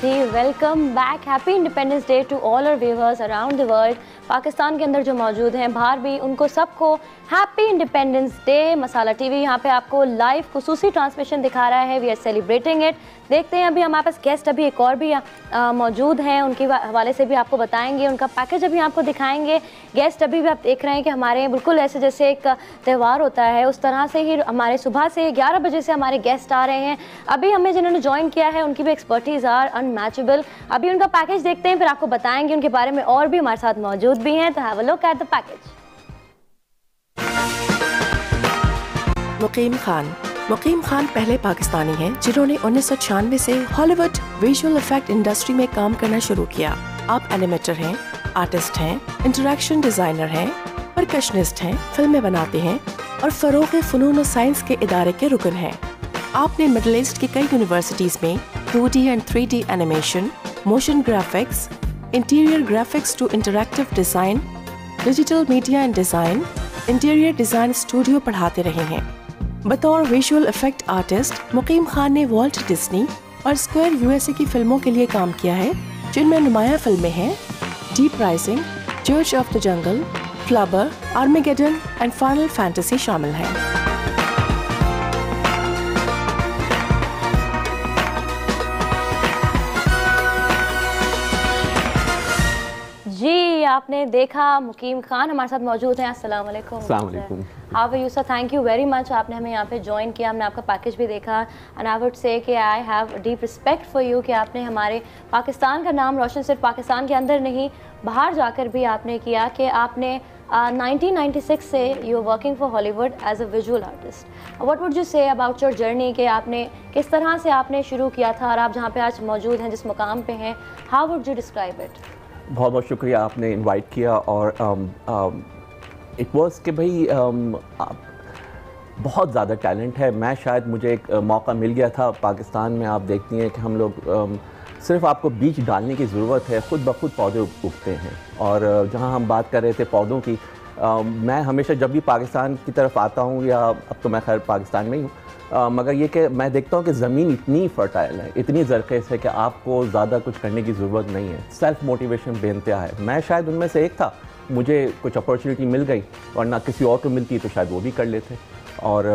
Ji welcome back happy independence day to all और viewers around the world Pakistan के अंदर जो मौजूद हैं, बाहर भी उनको सबको happy independence day Masala TV यहाँ पे आपको लाइव खसूसी ट्रांसमिशन दिखा रहा है. वी आर सेलिब्रेटिंग इट देखते हैं, अभी हमारे पास गेस्ट अभी एक और भी मौजूद हैं, उनके हवाले से भी आपको बताएँगे, उनका पैकेज अभी आपको दिखाएँगे। गेस्ट अभी भी आप देख रहे हैं कि हमारे बिल्कुल ऐसे जैसे एक त्यौहार होता है, उस तरह से ही हमारे सुबह से ग्यारह बजे से हमारे गेस्ट आ रहे हैं। अभी हमें जिन्होंने ज्वाइन किया है, उनकी भी एक्सपर्टीज़ आर अनमैचेबल अभी उनका पैकेज देखते हैं, फिर आपको बताएँगे, उनके बारे में और भी हमारे साथ मौजूद भी हैं। तो have look at the package Mukeem Khan. Mukeem Khan पहले पाकिस्तानी हैं, जिन्होंने उन्नीस से हॉलीवुड विजुअल इफ़ेक्ट इंडस्ट्री में काम करना शुरू किया। आप एनिमेटर हैं आर्टिस्ट हैं इंटरेक्शन डिज़ाइनर हैं परकशनिस्ट हैं, फ़िल्में बनाते हैं और फरोग फ़नून और साइंस के इदारे के रुकन हैं। आपने मिडल ईस्ट की कई यूनिवर्सिटीज़ में 2D and 3D animation motion graphics interior graphics to interactive design digital media and design interior design studio पढ़ाते रहे हैं। बतौर visual effect artist Mukim Khan ने वॉल्ट डिस्नी और स्क्वायर यूएसए की फ़िल्मों के लिए काम किया है, जिनमें नुमाया फ़िल्में हैं Deep Rising Church of the Jungle Flubber Armageddon and Final Fantasy शामिल हैं। जी आपने देखा मुकीम खान हमारे साथ मौजूद हैं। अस्सलाम वालेकुम। How you sir thank you very much आपने हमें यहाँ पे ज्वाइन किया हमने आपका पैकेज भी देखा। एंड आई वुड से कि I have deep respect for you कि आपने हमारे पाकिस्तान का नाम रोशन सिर्फ़ पाकिस्तान के अंदर नहीं बाहर जाकर भी आपने किया कि आपने uh, 1996 से you are working for Hollywood as a visual artist what would you say about your journey कि आपने किस तरह से आपने शुरू किया था और आप जहाँ पे आज मौजूद हैं जिस मुकाम पे हैं how would you describe it बहुत बहुत शुक्रिया आपने इनवाइट किया और इट वाज कि भाई um, बहुत ज़्यादा टैलेंट है। मैं शायद मुझे एक uh, मौका मिल गया था पाकिस्तान में। आप देखती हैं कि हम लोग um, सिर्फ़ आपको बीज डालने की ज़रूरत है। ख़ुद ब खुद पौधे उगते हैं। और uh, जहाँ हम बात कर रहे थे पौधों की मैं हमेशा जब भी पाकिस्तान की तरफ़ आता हूँ या अब तो मैं खैर पाकिस्तान में ही हूँ मगर ये कि मैं देखता हूँ कि ज़मीन इतनी फर्टाइल है इतनी जरखेज़ है कि आपको ज़्यादा कुछ करने की ज़रूरत नहीं है। सेल्फ़ मोटिवेशन बेनतहा है। मैं शायद उनमें से एक था। मुझे कुछ अपॉर्चुनिटी मिल गई और ना किसी और को मिलती तो शायद वो भी कर लेते। और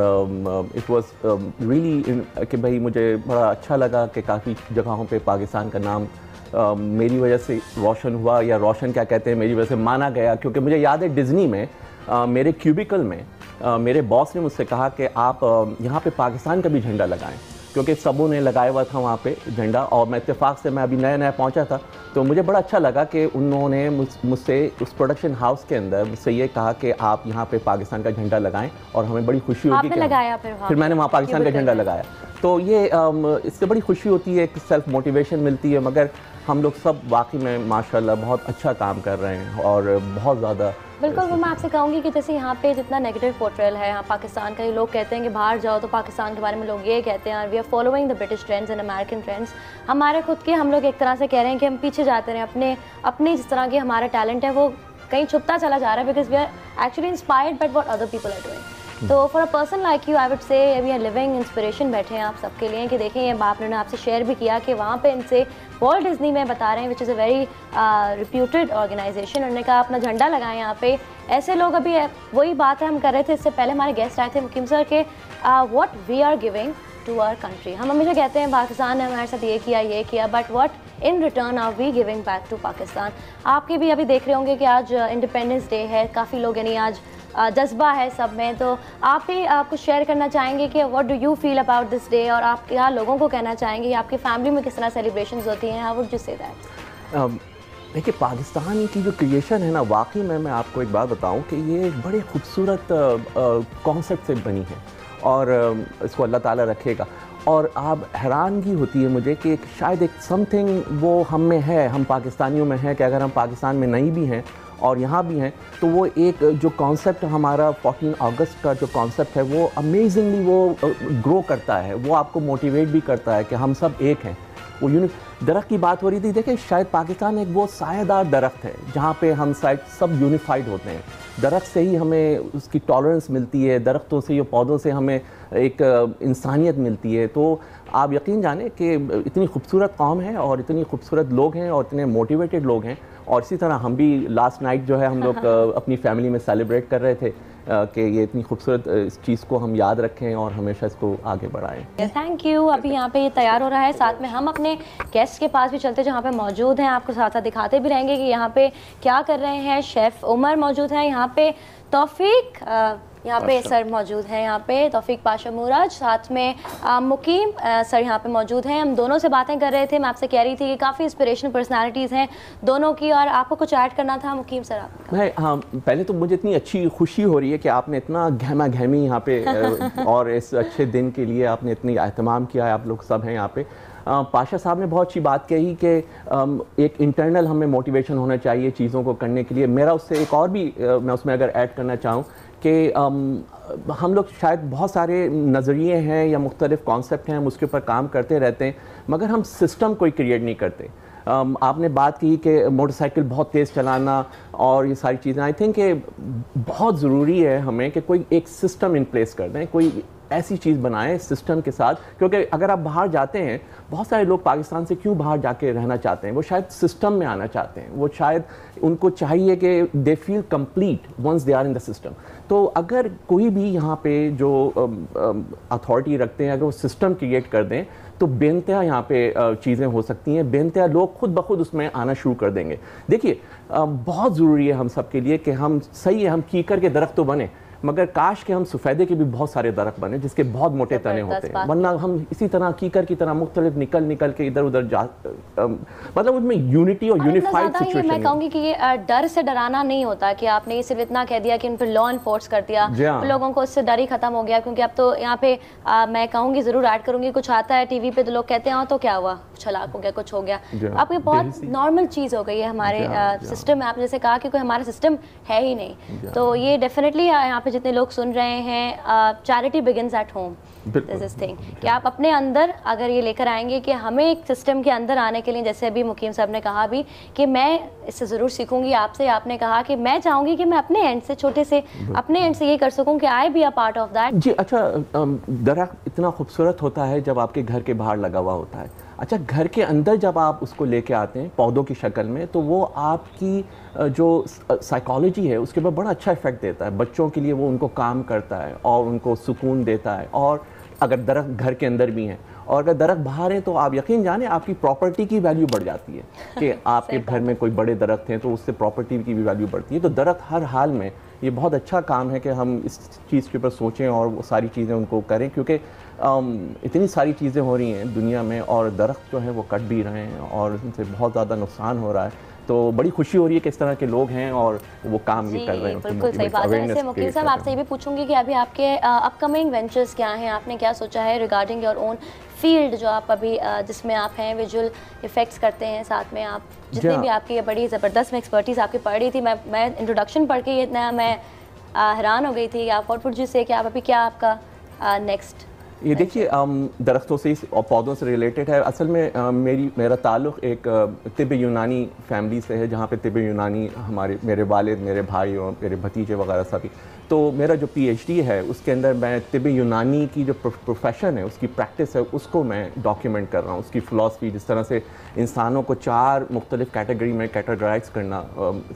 इट वाज रियली कि भाई मुझे बड़ा अच्छा लगा कि काफ़ी जगहों पे पाकिस्तान का नाम uh, मेरी वजह से रोशन हुआ या रोशन क्या कहते हैं मेरी वजह से माना गया। क्योंकि मुझे याद है डिज़नी में uh, मेरे क्यूबिकल में मेरे बॉस ने मुझसे कहा कि आप यहाँ पे पाकिस्तान का भी झंडा लगाएँ क्योंकि सबों ने लगाया हुआ था वहाँ पे झंडा और मैं इतफ़ाक़ से मैं अभी नया नया पहुँचा था। तो मुझे बड़ा अच्छा लगा कि उन्होंने मुझसे उस प्रोडक्शन हाउस के अंदर मुझसे ये कहा कि आप यहाँ पे पाकिस्तान का झंडा लगाएँ और हमें बड़ी खुशी होगी कि लगाया फिर, फिर मैंने वहाँ पाकिस्तान का झंडा लगाया। तो ये इससे बड़ी खुशी होती है एक सेल्फ मोटिवेशन मिलती है मगर हम लोग सब वाकई में, माशाल्लाह, बहुत अच्छा काम कर रहे हैं और बहुत ज़्यादा बिल्कुल, वो मैं आपसे कहूँगी कि जैसे यहाँ पे जितना नेगेटिव पोर्ट्रेल है, यहाँ पाकिस्तान का लोग कहते हैं कि बाहर जाओ तो पाकिस्तान के बारे में लोग ये कहते हैं we are following the British trends and American trends हमारे खुद के, हम लोग एक तरह से कह रहे हैं कि हम पीछे जाते रहे, अपने, अपनी जिस तरह की हमारा टैलेंट है, वो कहीं छुपता चला जा रहा है because we are actually inspired but what other people are doing तो for a person like you I would say we are living inspiration बैठे हैं आप सबके लिए कि देखें, ये बाप ने आपसे शेयर भी किया कि वहाँ पे इनसे वर्ल्ड डिज्नी में बता रहे हैं which is a very reputed organisation उन्होंने कहा, अपना झंडा लगाएँ यहाँ पे। ऐसे लोग अभी वही बात है हम कर रहे थे, इससे पहले हमारे गेस्ट आए थे मुकीम सर के। What we are giving to our country हम हमेशा कहते हैं पाकिस्तान ने हमारे साथ ये किया ये किया but what in return are we giving back to Pakistan? आपके भी अभी देख रहे होंगे कि आज इंडिपेंडेंस uh, डे है काफ़ी लोग यानी आज जज्बा है सब में। तो आप ही कुछ शेयर करना चाहेंगे कि what do you feel about this day और आप क्या लोगों को कहना चाहेंगे? आपकी फैमिली में किस तरह सेलिब्रेशन होती हैं? हाउ वुड से दैट देखिए पाकिस्तान की जो क्रिएशन है ना वाकई में मैं आपको एक बात बताऊँ कि ये एक बड़े खूबसूरत कॉन्सेप्ट से बनी है। और इसको अल्लाह ताला रखेगा। और आप हैरानगी होती है मुझे कि शायद एक समथिंग वो हम में है, हम पाकिस्तानियों में है कि अगर हम पाकिस्तान में नहीं भी हैं और यहाँ भी हैं तो वो एक, जो कॉन्सेप्ट हमारा 14 अगस्त का जो कॉन्सेप्ट है, वो अमेजिंगली वो ग्रो करता है। वो आपको मोटिवेट भी करता है कि हम सब एक हैं। वो यूनि दरख्त की बात हो रही थी, देखिए, शायद पाकिस्तान एक वो सायेदार दरख्त है जहाँ पे हम शायद सब यूनिफाइड होते हैं। दरख्त से ही हमें उसकी टॉलरेंस मिलती है दरख्तों से या पौधों से हमें एक इंसानियत मिलती है। तो आप यकीन जाने कि इतनी खूबसूरत कौम है और इतनी खूबसूरत लोग हैं और इतने मोटिवेटेड लोग हैं और इसी तरह हम भी लास्ट नाइट जो है हम लोग अपनी फैमिली में सेलिब्रेट कर रहे थे। कि ये इतनी खूबसूरत इस चीज़ को हम याद रखें और हमेशा इसको आगे बढ़ाएँ। थैंक यू अभी यहाँ पे ये तैयार हो रहा है। साथ में हम अपने गेस्ट के पास भी चलते जहाँ पे मौजूद हैं। आपको साथ साथ दिखाते भी रहेंगे कि यहाँ पे क्या कर रहे हैं। शेफ़ उमर मौजूद हैं। यहाँ पे तौफीक यहाँ पे सर मौजूद हैं यहाँ पे तौफीक पाशा मुराज साथ में मुकीम सर यहाँ पे मौजूद हैं। हम दोनों से बातें कर रहे थे मैं आपसे कह रही थी कि काफ़ी इंस्पिरेशनल पर्सनालिटीज़ हैं दोनों की और आपको कुछ ऐड करना था मुकीम सर आप? नहीं हाँ पहले तो मुझे इतनी अच्छी खुशी हो रही है कि आपने इतना गहमा गहमी यहाँ पे और इस अच्छे दिन के लिए आपने इतनी अहतमाम किया है आप लोग सब हैं यहाँ पे। पाशा साहब ने बहुत अच्छी बात कही कि एक इंटरनल हमें मोटिवेशन होना चाहिए चीज़ों को करने के लिए। मेरा उससे एक और भी मैं उसमें अगर ऐड करना चाहूँ कि हम लोग शायद बहुत सारे नज़रिए हैं या मुख्तलिफ़ कॉन्सेप्ट हैं, हम उसके ऊपर काम करते रहते हैं, मगर हम सिस्टम कोई क्रिएट नहीं करते। आपने बात की कि मोटरसाइकिल बहुत तेज़ चलाना और ये सारी चीज़ें आई थिंक बहुत ज़रूरी है हमें कि कोई एक सिस्टम इन प्लेस कर दें, कोई ऐसी चीज़ बनाएँ सिस्टम के साथ, क्योंकि अगर आप बाहर जाते हैं, बहुत सारे लोग पाकिस्तान से क्यों बाहर जाके रहना चाहते हैं? वो शायद सिस्टम में आना चाहते हैं। वो शायद उनको चाहिए कि they feel complete once they are in the system तो अगर कोई भी यहाँ पे जो अथॉरिटी रखते हैं, अगर वो सिस्टम क्रिएट कर दें तो बेनतहा यहाँ पे चीज़ें हो सकती हैं। बेनतहा लोग खुद ब खुद उसमें आना शुरू कर देंगे। देखिए बहुत ज़रूरी है हम सब के लिए कि हम सही है, हम कीकर के दरख्त तो बने। मगर काश के हम सफ़ेदे के भी बहुत सारे दरख्त बने जिसके बहुत मोटे तने होते हैं। वरना हम इसी तरह कीकर की तरह मुख्तलिफ़ निकल निकल के इधर उधर जा मतलब उसमें यूनिटी और यूनिफाइड सिचुएशन मैं कहूँगी कि ये डर से डराना नहीं होता कि आपने सिर्फ़ इतना कह दिया कि उन पर लॉ इन्फोर्स कर दिया हाँ। तो लोगों को उससे डर ही खत्म हो गया। क्योंकि अब तो यहाँ पे मैं कहूँगी ज़रूर ऐड करूँगी कुछ आता है टीवी पे तो लोग कहते हैं हाँ तो क्या हुआ? छलाक हो गया कुछ हो गया। अब ये बहुत नॉर्मल चीज़ हो गई है हमारे सिस्टम में। आप जैसे कहा कि कोई हमारा सिस्टम है ही नहीं। तो ये डेफिनेटली यहाँ पे जितने लोग सुन रहे हैं charity begins at home this is thing कि आप अपने अंदर अगर ये लेकर आएँगे कि हमें एक सिस्टम के अंदर आने के लिए जैसे अभी मुकीम साहब ने कहा भी कि मैं इससे ज़रूर सीखूँगी आपसे आपने कहा कि मैं चाहूँगी कि मैं अपने एंड से छोटे से अपने एंड से ये कर सकूँ कि I be a part of that जी अच्छा दरख्त इतना खूबसूरत होता है जब आपके घर के बाहर लगा हुआ होता है। अच्छा घर के अंदर जब आप उसको लेके आते हैं पौधों की शक्ल में तो वो आपकी जो साइकोलॉजी है उसके ऊपर बड़ा अच्छा इफ़ेक्ट देता है। बच्चों के लिए वो उनको काम करता है और उनको सुकून देता है। और अगर दरख्त घर के अंदर भी हैं और अगर दरख्त बाहर हैं तो आप यकीन जाने आपकी प्रॉपर्टी की वैल्यू बढ़ जाती है। कि आपके घर में कोई बड़े दरख्त हैं तो उससे प्रॉपर्टी की भी वैल्यू बढ़ती है। तो दरख्त हर हाल में ये बहुत अच्छा काम है कि हम इस चीज़ के ऊपर सोचें और वो सारी चीज़ें उनको करें, क्योंकि इतनी सारी चीज़ें हो रही हैं दुनिया में और दरख्त जो है वो कट भी रहे हैं और उनसे बहुत ज़्यादा नुकसान हो रहा है। तो बड़ी खुशी हो रही है कि इस तरह के लोग हैं और वो काम भी कर रहे हैं बिल्कुल सही बात है। वैसे मुकीम साहब आपसे ये भी पूछूँगी कि अभी आपके अपकमिंग वेंचर्स क्या हैं? आपने क्या सोचा है रिगार्डिंग योर ओन फ़ील्ड जो आप अभी जिसमें आप हैं विजुअल इफ़ेक्ट्स करते हैं साथ में आप? जितनी भी आपकी बड़ी ज़बरदस्त में एक्सपर्टीज़ आपकी पढ़ रही थी मैं मैं इंट्रोडक्शन पढ़ के इतना मैं हैरान हो गई थी। आप वुड यू से कि आप अभी क्या आपका नेक्स्ट ये देखिए दरख्तों से और पौधों से रिलेटेड है। असल में आ, मेरी मेरा ताल्लुक़ एक तिब यूनानी फैमिली से है जहाँ पे तिब यूनानी हमारे मेरे वालिद मेरे भाई और मेरे भतीजे वगैरह सभी। तो मेरा जो पीएचडी है उसके अंदर मैं तिब यूनानी की जो प्रोफेशन है उसकी प्रैक्टिस है उसको मैं डॉक्यूमेंट कर रहा हूँ। उसकी फ़िलासफ़ी जिस तरह से इंसानों को चार मुख्तलिफ़ कैटेगरी में कैटेगराइज करना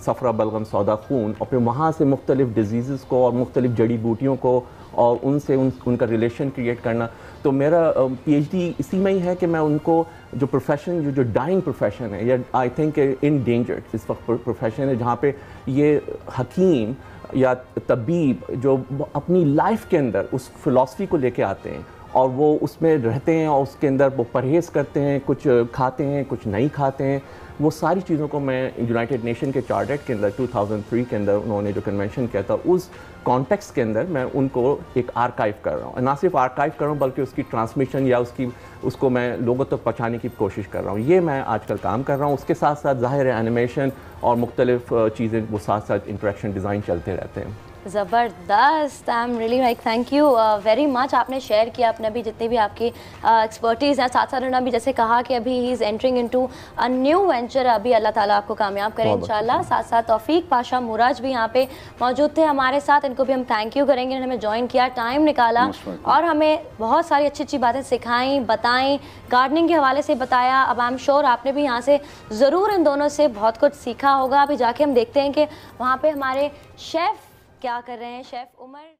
सफ़रा बलगम सौदा खून और फिर वहाँ से मुख्तलिफ़ डिज़ीज़ को और मुख्तलिफ़ जड़ी बूटियों को और उनसे उन, उनका रिलेशन क्रिएट करना। तो मेरा पीएचडी इसी में ही है कि मैं उनको जो प्रोफेशन जो जो डाइंग प्रोफेशन है, या आई थिंक इन डेंजर इस वक्त प्रोफेशन है, जहाँ पे ये हकीम या तबीब जो अपनी लाइफ के अंदर उस फिलासफी को लेके आते हैं और वो उसमें रहते हैं और उसके अंदर वो परहेज़ करते हैं, कुछ खाते हैं, कुछ नहीं खाते हैं। वो सारी चीज़ों को मैं यूनाइटेड नेशन के चार्टेड के अंदर 2003 के अंदर उन्होंने जो कन्वेंशन किया था, उस कॉन्टेक्स्ट के अंदर मैं उनको एक आर्काइव कर रहा हूँ। ना सिर्फ़ आर्काइव कर रहा हूँ, बल्कि उसकी ट्रांसमिशन या उसकी, उसको मैं लोगों तक तो पहुँचाने की कोशिश कर रहा हूँ। ये मैं आजकल काम कर रहा हूँ। उसके साथ साथ ज़ाहिर है एनिमेशन और मुख्तलिफ़ चीज़ें, वो साथ साथ इंट्रैक्शन डिज़ाइन चलते रहते हैं। ज़बरदस्त I am really like thank you very much आपने शेयर किया अपने अभी जितनी भी आपकी एक्सपर्टीज़ uh, हैं। साथ साथ उन्होंने अभी जैसे कहा कि अभी ही is entering into a new venture अभी अल्लाह ताला आपको कामयाब करें इंशाल्लाह। साथ साथ तौफीक पाशा मुराज भी यहाँ पे मौजूद थे हमारे साथ इनको भी हम थैंक यू करेंगे। इन्होंने हमें ज्वाइन किया टाइम निकाला और हमें बहुत सारी अच्छी अच्छी बातें सिखाई बताएँ गार्डनिंग के हवाले से बताया। अब आई एम श्योर आपने भी यहाँ से ज़रूर इन दोनों से बहुत कुछ सीखा होगा। अभी जाके हम देखते हैं कि वहाँ पर हमारे शेफ़ क्या कर रहे हैं? शेफ़ उमर?